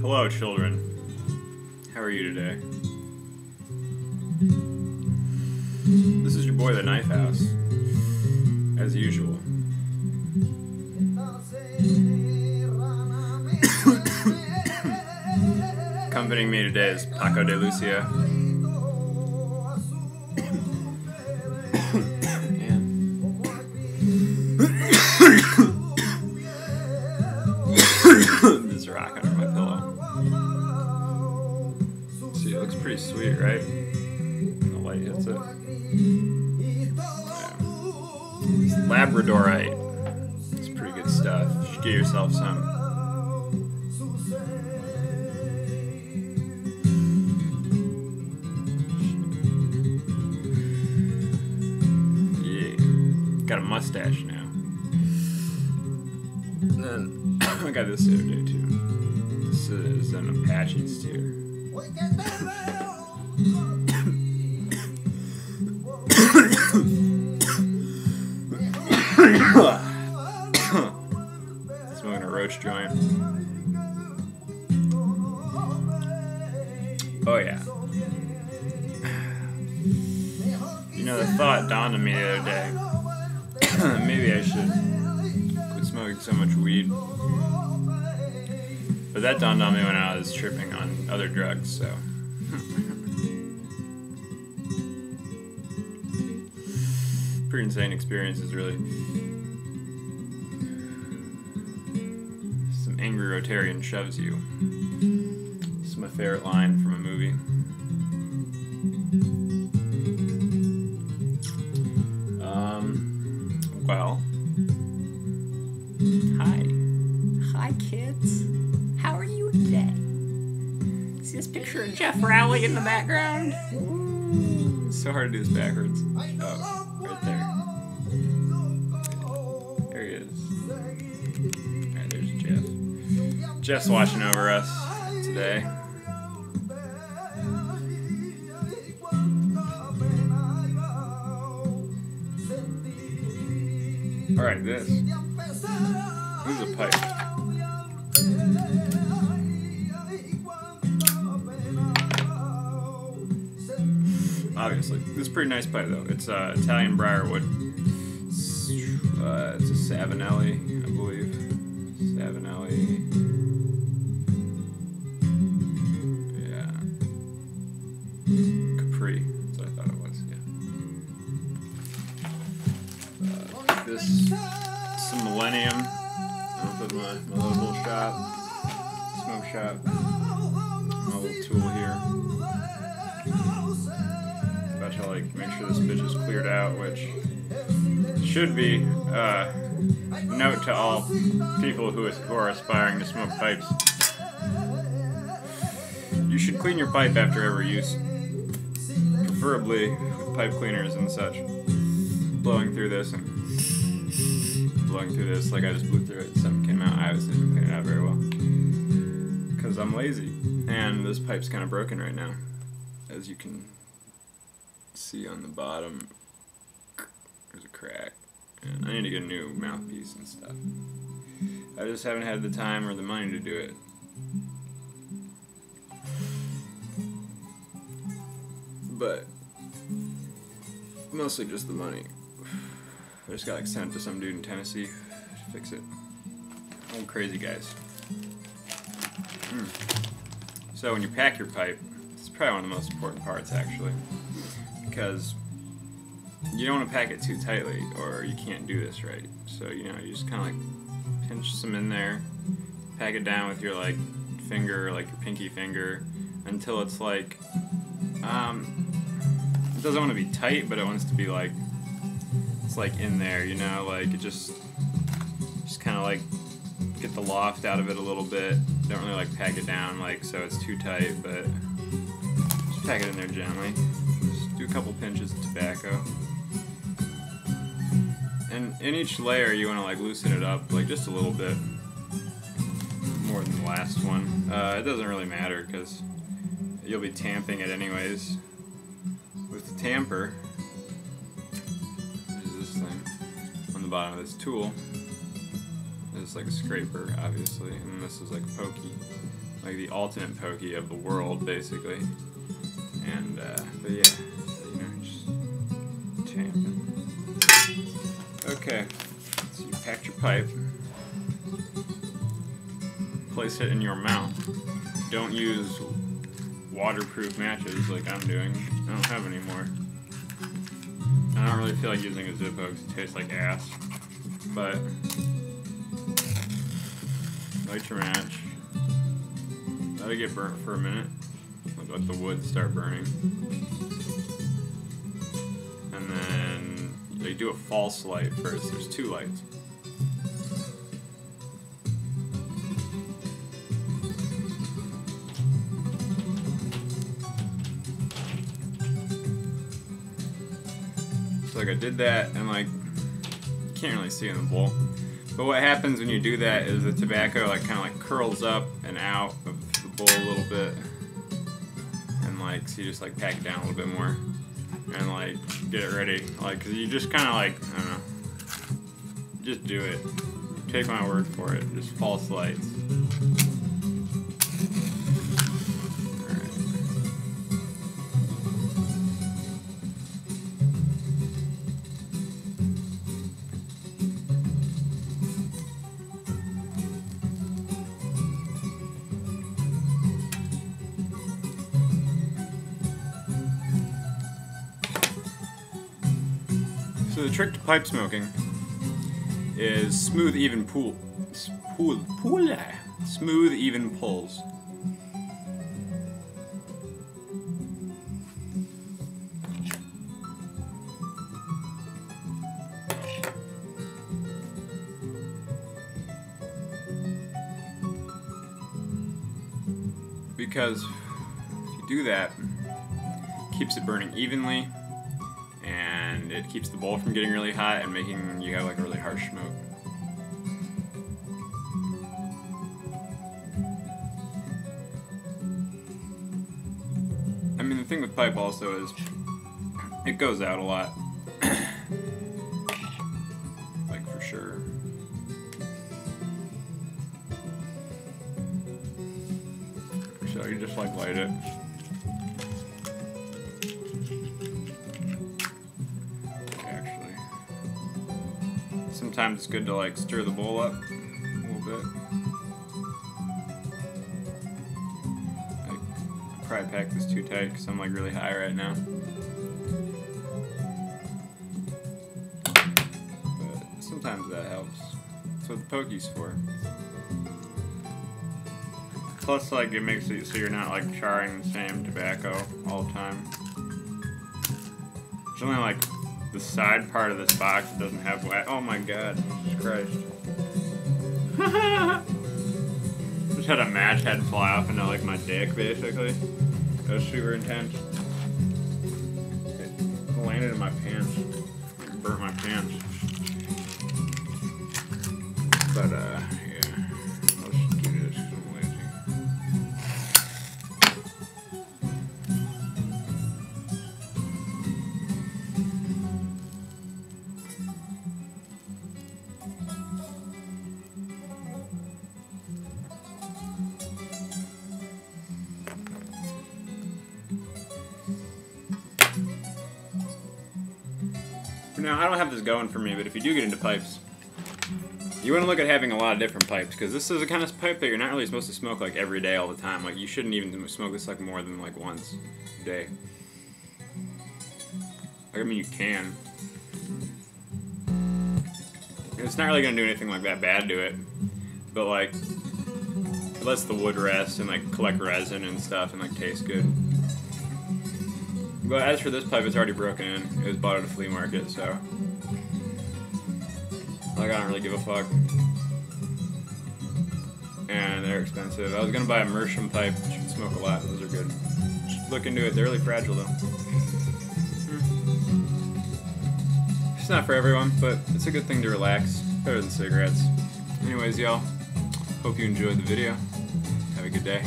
Hello, children. How are you today? This is your boy, the Knife House, as usual. Accompanying me today is Paco de Lucia. Sweet, right? When the light hits it. Yeah. Labradorite. It's pretty good stuff. You should get yourself some. Yeah. Got a mustache now. And then I got this the other day too. This is an Apache steer. Smoking a roach joint. Oh yeah. You know, the thought dawned on me the other day. Maybe I should quit smoking so much weed. But that dawned on me when I was tripping on other drugs, so. Pretty insane experiences, really. Some angry Rotarian shoves you. It's my favorite line from a movie. Um, well. Hi. Hi, kids. How are you today? See this picture of Jeff Rowley in the background? It's so hard to do this backwards. Jeff's watching over us today. Alright, this. This is a pipe. Obviously. This is a pretty nice pipe, though. It's uh, Italian briarwood. Uh, it's a Savinelli, Millennium. Up at my, my local shop. Smoke shop. My little tool here. About to like make sure this bitch is cleared out, which should be uh, note to all people who, is, who are aspiring to smoke pipes. You should clean your pipe after every use, preferably with pipe cleaners and such. Blowing through this and blowing through this like I just blew through it. Something came out. I obviously didn't clean it out very well because I'm lazy, and this pipe's kind of broken right now, as you can see on the bottom. There's a crack, and I need to get a new mouthpiece and stuff. I just haven't had the time or the money to do it. But mostly just the money. I just got like sent to some dude in Tennessee to fix it. Old crazy guys. Mm. So when you pack your pipe, it's probably one of the most important parts actually, because you don't want to pack it too tightly, or you can't do this right. So you know you just kind of like pinch some in there, pack it down with your like finger, like your pinky finger, until it's like um, it doesn't want to be tight, but it wants to be like it's like in there, you know, like it just just kind of like get the loft out of it a little bit. Don't really like pack it down like so it's too tight, but just pack it in there gently. Just do a couple pinches of tobacco. And in each layer you want to like loosen it up like just a little bit more than the last one. Uh, it doesn't really matter because you'll be tamping it anyways. With the tamper, bottom of this tool. This is like a scraper, obviously, and this is like pokey. like the ultimate pokey of the world, basically. And uh, but yeah, you know, just tamping. Okay, so you packed your pipe. Place it in your mouth. Don't use waterproof matches like I'm doing. I don't have any more. I don't really feel like using a Zippo because it tastes like ass. But light your match. Let it get burnt for a minute. Let the wood start burning. And then they do a false light first. There's two lights. So like I did that and like can't really see in the bowl. But what happens when you do that is the tobacco like kind of like curls up and out of the bowl a little bit. And like so you just like pack it down a little bit more and like get it ready. Like cause you just kind of like I don't know. Just do it. Take my word for it. Just false lights. So the trick to pipe smoking is smooth, even pool, pool, pool, smooth, even pulls. Because if you do that, keeps it burning evenly and it keeps the bowl from getting really hot and making you have like a really harsh smoke. I mean, the thing with pipe also is it goes out a lot. like, for sure. So you just like light it. Sometimes it's good to like stir the bowl up a little bit. I probably packed this too tight because I'm like really high right now. But sometimes that helps. That's what the pokey's for. Plus, like, it makes it so you're not like charring the same tobacco all the time. There's only like the side part of this box that doesn't have wax. Oh my god, Jesus Christ. Just had a match head fly off into like my dick basically. That was super intense. Now, I don't have this going for me, but if you do get into pipes, you want to look at having a lot of different pipes because this is the kind of pipe that you're not really supposed to smoke like every day all the time. Like you shouldn't even smoke this like more than like once a day. I mean, you can. It's not really gonna do anything like that bad to it, but like it lets the wood rest and like collect resin and stuff and like taste good. But as for this pipe, it's already broken in. It was bought at a flea market, so like I don't really give a fuck. And they're expensive. I was gonna buy a Meerschaum pipe. which Should smoke a lot. Those are good. Look into it. They're really fragile though. It's not for everyone, but it's a good thing to relax. Better than cigarettes. Anyways, y'all. Hope you enjoyed the video. Have a good day.